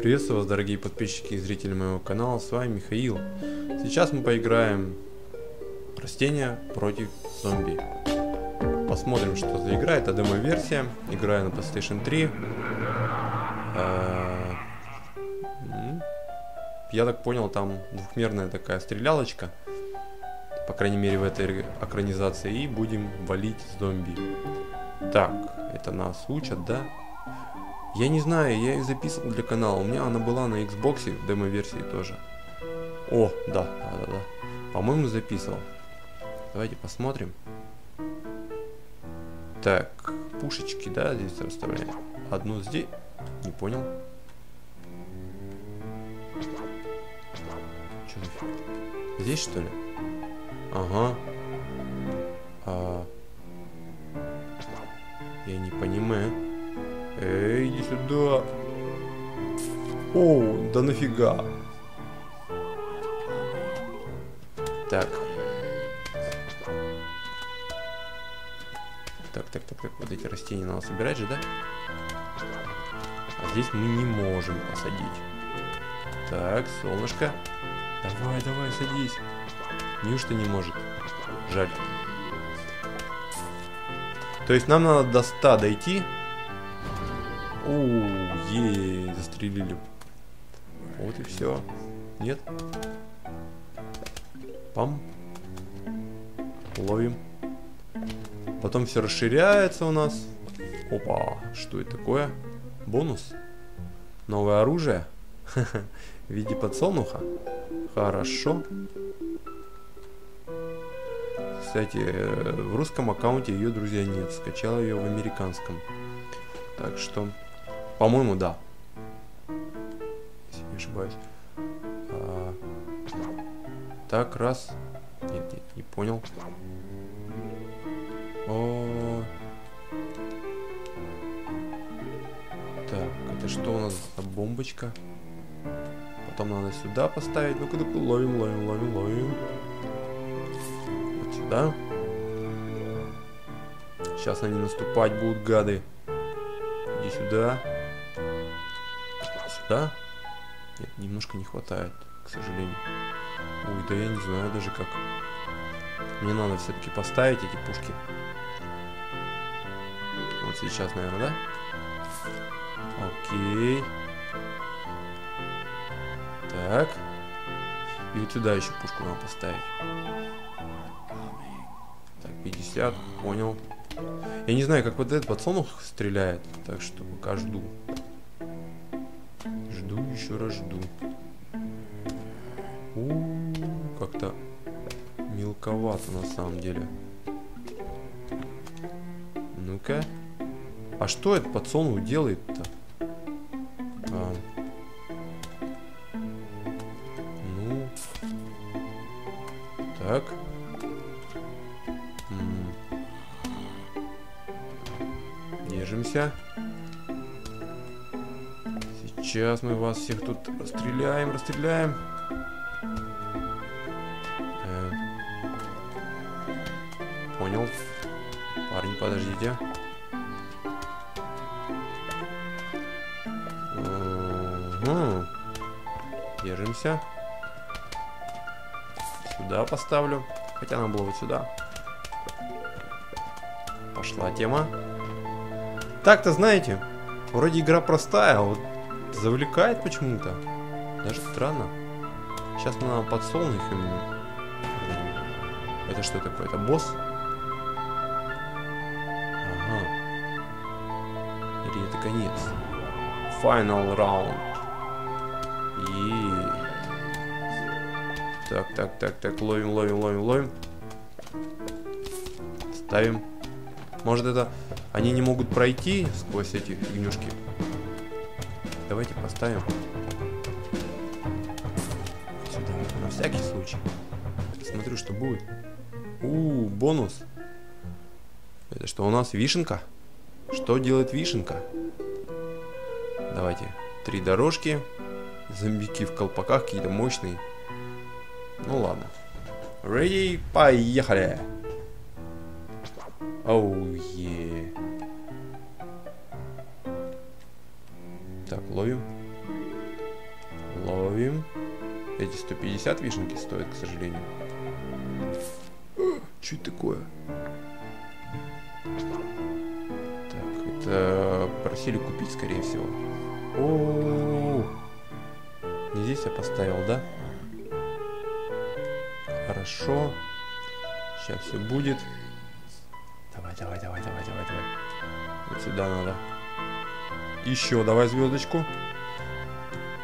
Приветствую вас, дорогие подписчики и зрители моего канала, с вами Михаил. Сейчас мы поиграем растения против зомби. Посмотрим, что за игра. Это демо-версия. Играю на PlayStation 3. Э, я так понял, там двухмерная такая стрелялочка. По крайней мере, в этой экранизации. И будем валить зомби. Так, это нас учат, да? Я не знаю, я ее записывал для канала. У меня она была на Xbox в демо-версии тоже. О, да, да, да, да. По-моему, записывал. Давайте посмотрим. Так, пушечки, да, здесь расставляем. Одну здесь. Не понял. Что? Здесь, что ли? Ага. А... Я не понимаю. Эй, иди сюда. О, да нафига. Так. Так, так, так, так, вот эти растения надо собирать же, да? А здесь мы не можем посадить. Так, солнышко. Давай, давай, садись. Неужто не может? Жаль. То есть нам надо до 100 дойти, о, ей, застрелили. Вот и все. Нет? Пам. Ловим. Потом все расширяется у нас. Опа, что это такое? Бонус? Новое оружие? В виде подсолнуха? Хорошо. Кстати, в русском аккаунте ее, друзья, нет. Скачал ее в американском. Так что по-моему, да. Если не ошибаюсь. А, так, раз. Нет, нет, не понял. О. Так, это что у нас за бомбочка? Потом надо сюда поставить. Ну-ка, ну ловим, ловим, ловим, ловим. Вот сюда. Сейчас они наступать будут, гады. Иди сюда. Да? Нет, немножко не хватает, к сожалению. Ой, да я не знаю даже как. Мне надо все-таки поставить эти пушки. Вот сейчас, наверное, да? Окей. Так. И вот сюда еще пушку надо поставить. Так, 50, понял. Я не знаю, как вот этот подсолнух стреляет, так что пока жду еще раз жду. Как-то мелковато на самом деле. Ну-ка. А что этот подсолнух делает-то? Сейчас мы вас всех тут расстреляем, расстреляем. Э, понял. Парень, подождите. Угу. Держимся. Сюда поставлю. Хотя нам было вот сюда. Пошла тема. Так-то знаете, вроде игра простая, а вот завлекает почему-то. Даже странно. Сейчас нам подсолнух Это что такое? Это босс? Ага. Или это конец? Final round. И... Так, так, так, так, ловим, ловим, ловим, ловим. Ставим. Может это... Они не могут пройти сквозь эти фигнюшки? Давайте поставим сюда, на всякий случай. Смотрю, что будет. У, бонус. Это что у нас? Вишенка? Что делает вишенка? Давайте. Три дорожки. Зомбики в колпаках какие-то мощные. Ну ладно. Ready? Поехали! Оу, oh. Yeah. Ловим. Ловим. Эти 150 вишенки стоят, к сожалению. Что это такое? Так, это просили купить, скорее всего. О, -о, -о, -о. Не здесь я поставил, да? Хорошо. Сейчас все будет. Давай, давай, давай, давай, давай, давай. Вот сюда надо. Еще давай звездочку.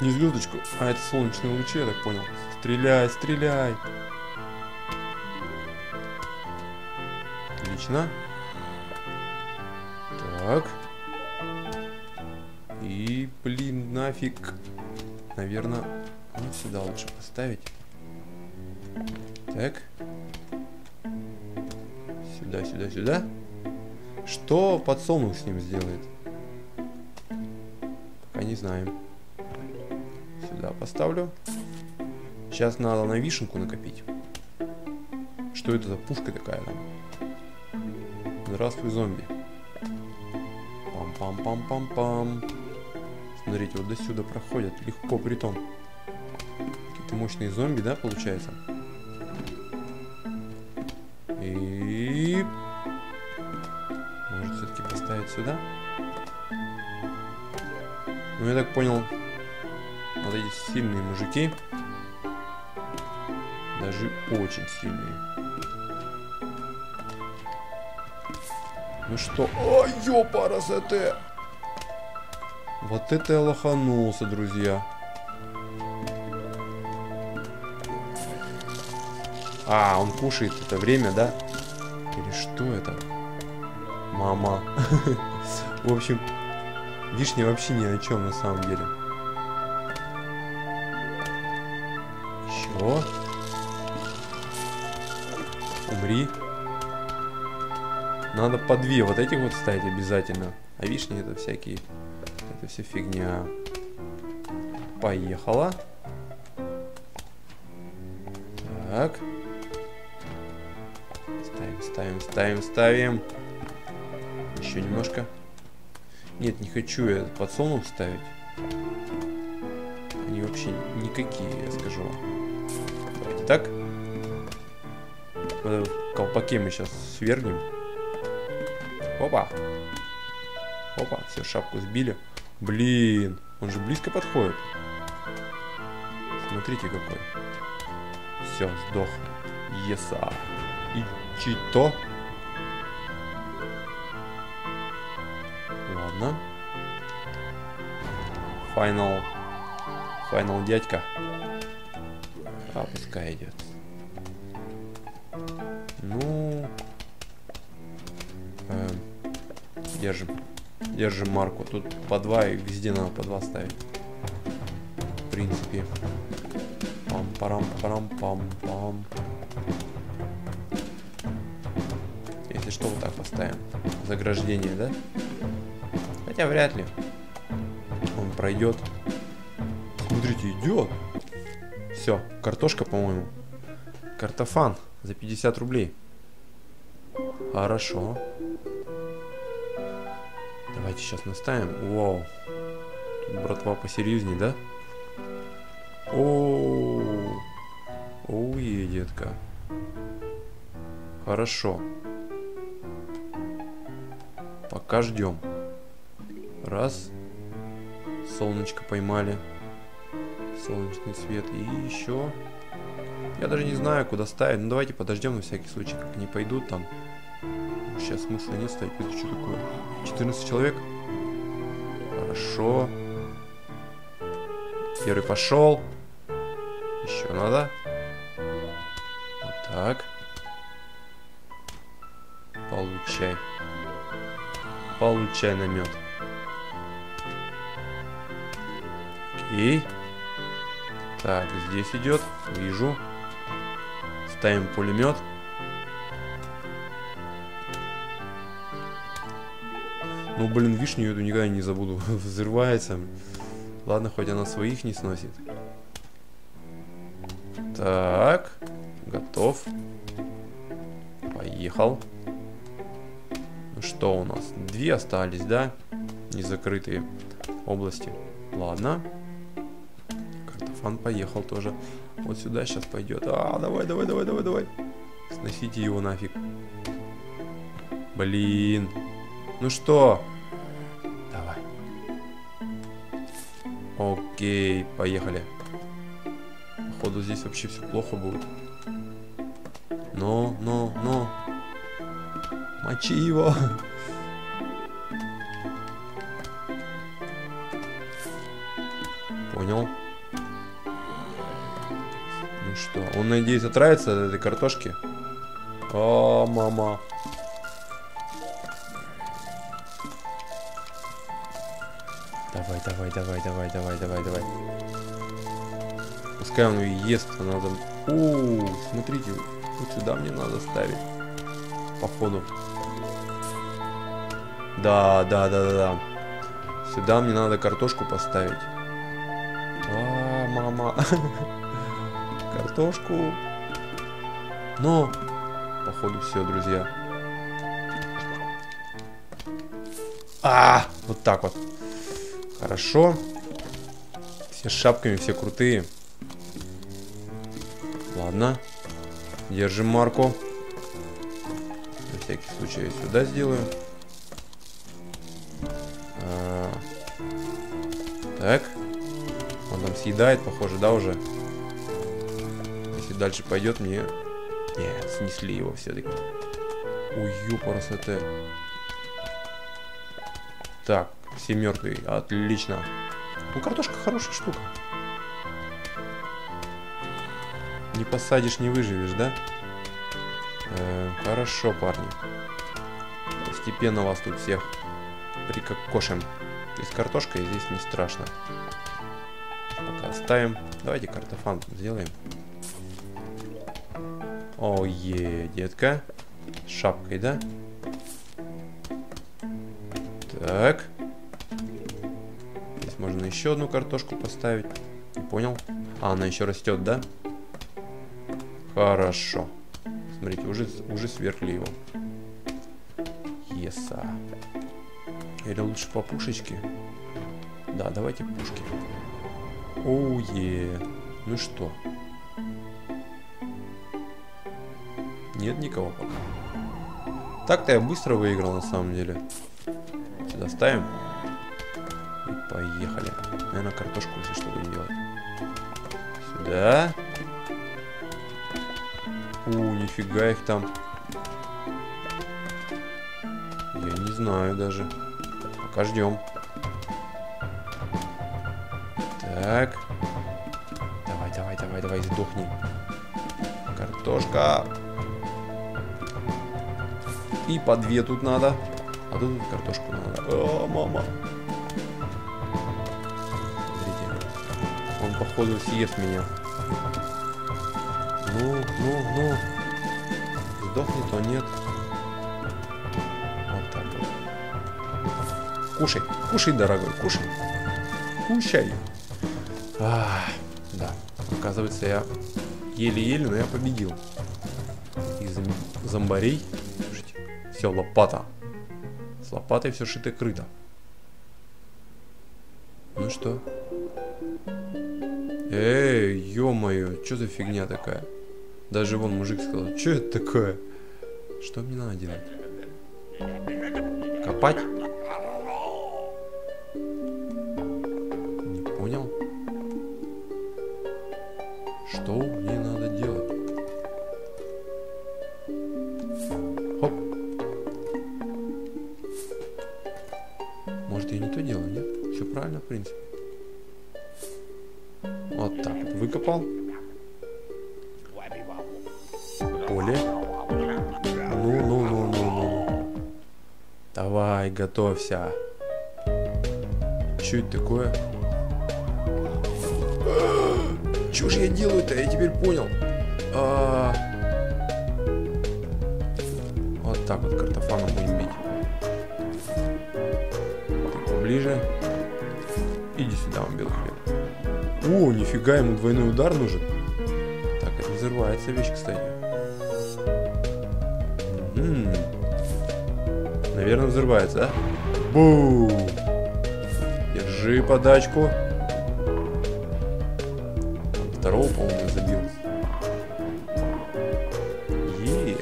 Не звездочку, а это солнечные лучи, я так понял. Стреляй, стреляй. Отлично. Так. И, блин, нафиг. Наверное, вот сюда лучше поставить. Так. Сюда, сюда, сюда. Что подсолнух с ним сделает? Не знаем. Сюда поставлю. Сейчас надо на вишенку накопить. Что это за пушка такая там? Здравствуй, зомби. Пам-пам-пам-пам-пам. Смотрите, вот до сюда проходят. Легко притом. Какие-то мощные зомби, да, получается? И... Может все-таки поставить сюда? Ну, я так понял, вот эти сильные мужики. Даже очень сильные. Ну что? Ой, ёпара, СТ! Вот это я лоханулся, друзья. А, он кушает это время, да? Или что это? Мама. В общем, вишня вообще ни о чем на самом деле. Еще. Умри. Надо по две вот этих вот ставить обязательно. А вишни это всякие... Это все фигня. Поехала. Так. Ставим, ставим, ставим, ставим. Еще немножко. Нет, не хочу я подсолнух ставить. Они вообще никакие, я скажу вам. Давайте так. В мы сейчас свергнем. Опа. Опа, все, шапку сбили. Блин, он же близко подходит. Смотрите какой. Все, сдох. Еса. И чито. Ладно. Финал. Финал дядька. А, пускай идет. Ну... Э, держим. Держим марку. Тут по два и везде надо по два ставить. В принципе. Пам-парам-парам-пам-пам. Если что, вот так поставим. Заграждение, да? Хотя вряд ли. Он пройдет. Смотрите, идет. Все, картошка, по-моему. Картофан за 50 рублей. Хорошо. Давайте сейчас наставим. Вау. Тут братва посерьезней, да? О, Оуе, детка. Хорошо. Пока ждем. Раз. Солнышко поймали. Солнечный свет. И еще. Я даже не знаю, куда ставить. Ну давайте подождем на всякий случай, как они пойдут там. Сейчас смысла нет ставить. Это что такое? 14 человек? Хорошо. Первый пошел. Еще надо. Вот так. Получай. Получай намет. Окей. Так, здесь идет. Вижу. Ставим пулемет. Ну, блин, вишню эту никогда не забуду. Взрывается. Ладно, хоть она своих не сносит. Так. Готов. Поехал. Ну что у нас? Две остались, да? Незакрытые области. Ладно. Картофан поехал тоже. Вот сюда сейчас пойдет. А, давай, давай, давай, давай, давай. Сносите его нафиг. Блин. Ну что? Давай. Окей, поехали. Походу здесь вообще все плохо будет. Но, но, но. Мочи его. Понял. Что, он, надеюсь, отравится от этой картошки? О, мама. Давай, давай, давай, давай, давай, давай, давай. Пускай он ест, а надо... О, смотрите, вот сюда мне надо ставить. Походу. Да, да, да, да, да. Сюда мне надо картошку поставить. А, мама. Картошку. Но, походу все, друзья. А, вот так вот. Хорошо. Все с шапками, все крутые. Ладно. Держим марку. На всякий случай я сюда сделаю. А, так. Он там съедает, похоже, да, уже? Дальше пойдет, мне... Нет, снесли его все-таки. Ой, ёпарасоте. Так, все мертвые. Отлично. Ну, картошка хорошая штука. Не посадишь, не выживешь, да? Э, хорошо, парни. Постепенно вас тут всех прикокошим. Есть картошка, и здесь не страшно. Пока оставим. Давайте картофан сделаем. Ое, детка. Шапкой, да? Так. Здесь можно еще одну картошку поставить. Понял? А, она еще растет, да? Хорошо. Смотрите, уже, уже сверхли его. Еса. Или лучше по пушечке? Да, давайте пушки. Оуе. Ну что? Нет никого пока. Так-то я быстро выиграл на самом деле. Сюда ставим. И поехали. Наверное, картошку, если что, будем делать. Сюда. У, нифига их там. Я не знаю даже. Пока ждем. Так. Давай, давай, давай, давай, сдохни. Картошка. И по две тут надо. А тут картошку надо. О, мама. Смотрите. Он, походу, съест меня. Ну, ну, ну. Сдохнет, то нет. Вот так вот. Кушай, кушай, дорогой, кушай. Кушай. А, да, оказывается, я еле-еле, но я победил. Из зомбарей. Все, лопата. С лопатой все шито-крыто. Ну что? Эй, ё-моё, что за фигня такая? Даже вон мужик сказал, что это такое? Что мне надо делать? Копать? Не понял. Что готовься. Что это такое? Что же я делаю-то? Я теперь понял. А. Вот так вот картофаном будем бить. Ты поближе. Иди сюда, он белый хлеб. О, нифига, ему двойной удар нужен. Так, это взрывается вещь, кстати. М -м -м. Наверное, взрывается, да? Бум! Держи подачку. Второго, по-моему, забил. Е.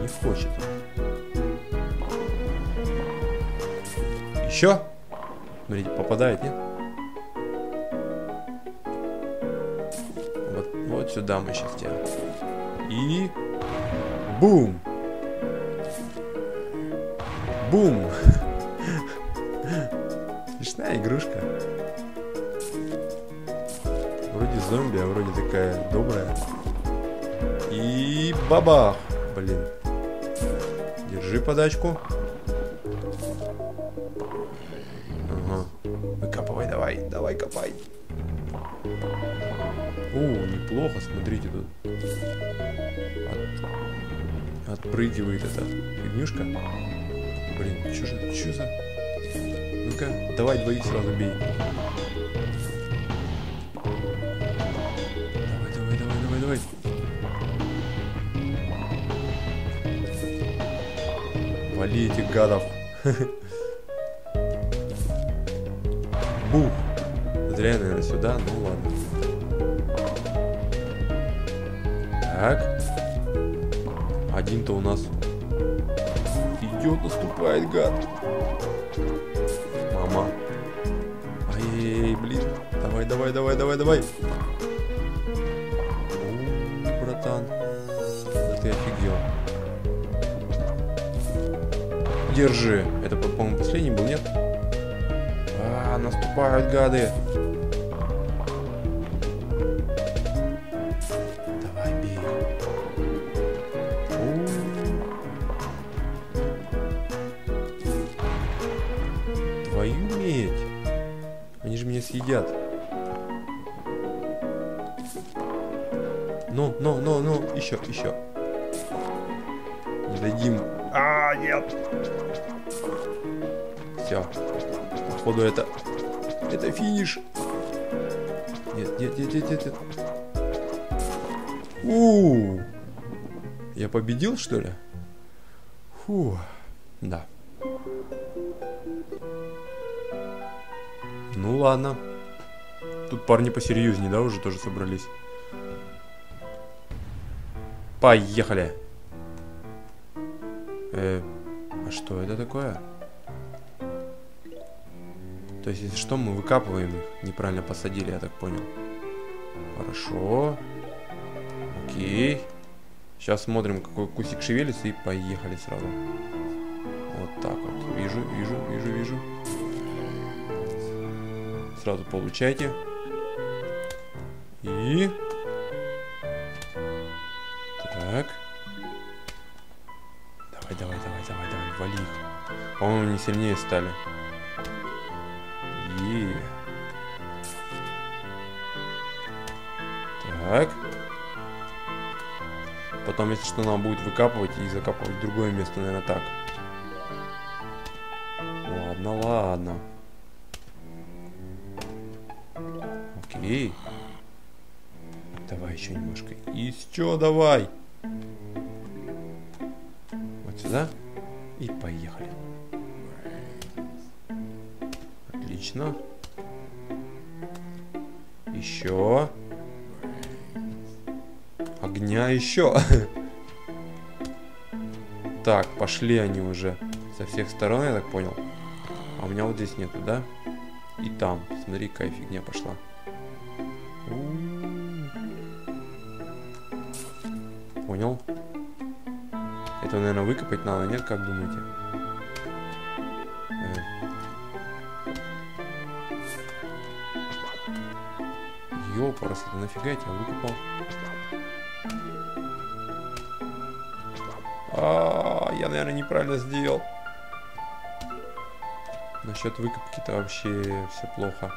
Не хочет. Еще? Смотрите, попадает, нет? Вот, вот сюда мы сейчас тебя. И... Бум! Бум! Смешная игрушка. Вроде зомби, а вроде такая добрая. И бабах! Блин. Держи подачку. От... Отпрыгивает эта фигнюшка. Блин, что же, что за... Ну-ка, давай двоих сразу бей. Давай, давай, давай, давай, давай. Вали этих гадов. Бух. Зря, наверное, сюда, ну ладно. Так. Один-то у нас идет, наступает, гад. Мама. Ай-яй-яй, блин. Давай, давай, давай, давай, давай. Братан. Да ты офигел. Держи. Это, по-моему, последний был, нет? А, наступают гады. Меня съедят. Ну, ну, ну, ну, еще, еще. Не дадим. А, нет. Все. Походу это... Это финиш. Нет, нет, нет, нет, нет, нет. У, Я победил, что ли? Фу. Да. Ну ладно. Тут парни посерьезнее, да, уже тоже собрались. Поехали. Э, а что это такое? То есть, если что, мы выкапываем их. Неправильно посадили, я так понял. Хорошо. Окей. Сейчас смотрим, какой кусик шевелится, и поехали сразу. Вот так вот. Вижу, вижу, вижу, вижу. Сразу получайте. И... Так. Давай, давай, давай, давай, давай, вали их. По-моему, они сильнее стали. И... Так. Потом, если что, нам будет выкапывать и закапывать другое место, наверное, так. Ладно, ладно. Окей. Давай еще немножко. Еще давай. Вот сюда. И поехали. Отлично. Еще. Огня еще. Так, пошли они уже со всех сторон, я так понял. А у меня вот здесь нету, да? И там. Смотри, какая фигня пошла. Понял. Это, наверное, выкопать надо, нет? Как думаете? Ёпарас, это нафига я тебя выкопал? А, я, наверное, неправильно сделал. Насчет выкопки-то вообще все плохо.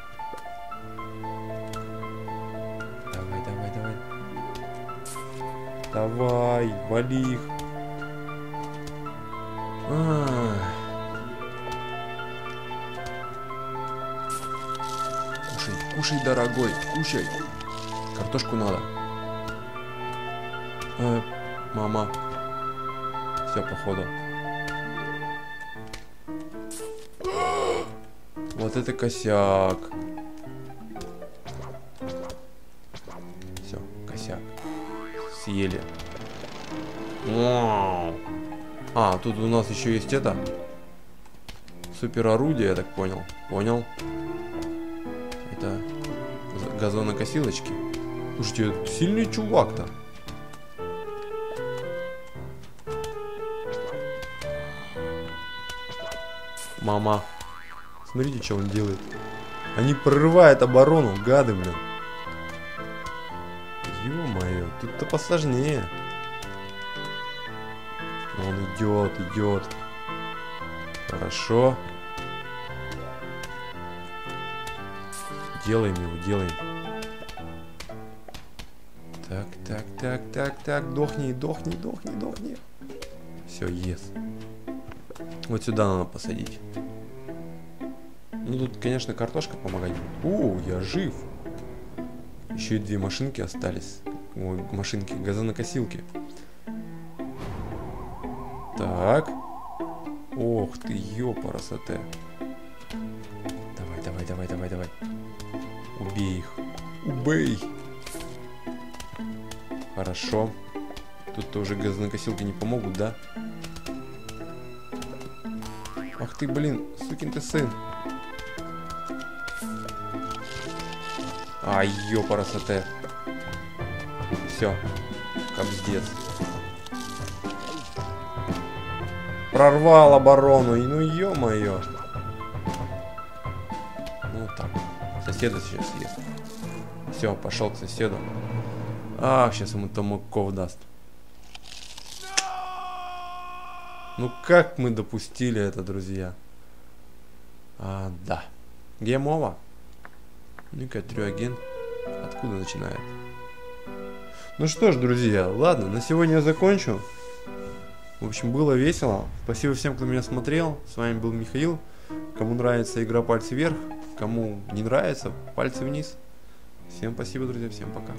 Давай, вали их. А. Кушай, кушай, дорогой, кушай. Картошку надо. Э, мама. Все, походу. Вот это косяк. Съели. Вау. А, тут у нас еще есть это. Супер орудие, я так понял. Понял. Это газонокосилочки. Слушайте, сильный чувак-то. Мама. Смотрите, что он делает. Они прорывают оборону, гады, блин. Тут-то посложнее. Он идет, идет. Хорошо. Делаем его, делаем. Так, так, так, так, так, дохни, дохни, дохни, дохни. Все, ес. Вот сюда надо посадить. Ну тут, конечно, картошка помогать будет. О, я жив. Еще и две машинки остались. Ой, машинки, газонокосилки. Так. Ох ты, ёпарасоте. Давай, давай, давай, давай, давай. Убей их. Убей. Хорошо. Тут-то уже газонокосилки не помогут, да? Ах ты, блин, сукин ты сын. Ай, ёпарасоте. Все. Кобздец. Прорвал оборону. И ну ё-моё. Ну так. Соседа сейчас есть. Все, пошел к соседу. Ах, сейчас ему томаков даст. Ну как мы допустили это, друзья? А, да. Гемова. Ну-ка, трюагент. Откуда начинает? Ну что ж, друзья, ладно, на сегодня я закончу. В общем, было весело. Спасибо всем, кто меня смотрел. С вами был Михаил. Кому нравится игра пальцы вверх, кому не нравится, пальцы вниз. Всем спасибо, друзья, всем пока.